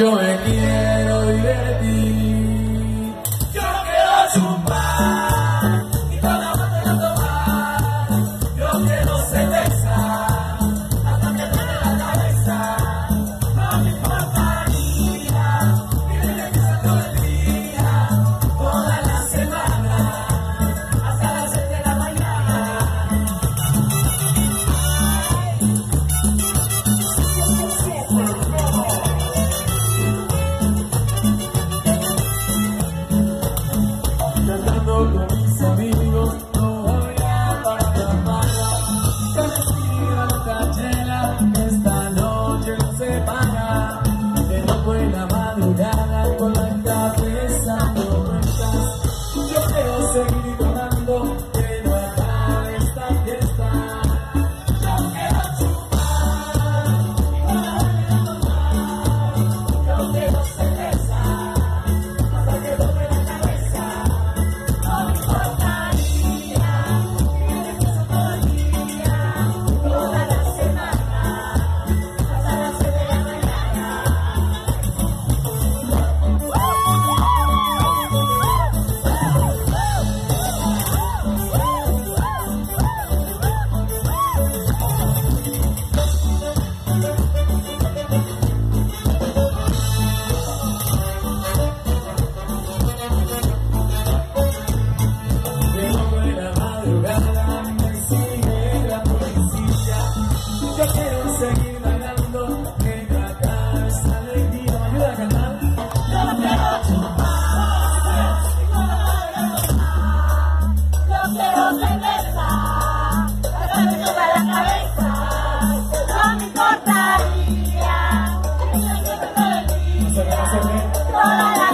Yo me quiero divertir. Yo quiero chupar. solo mis amigos no voy a pasar mala Carecida la cachela esta noche no se para de una buena madrugada con la café Toda la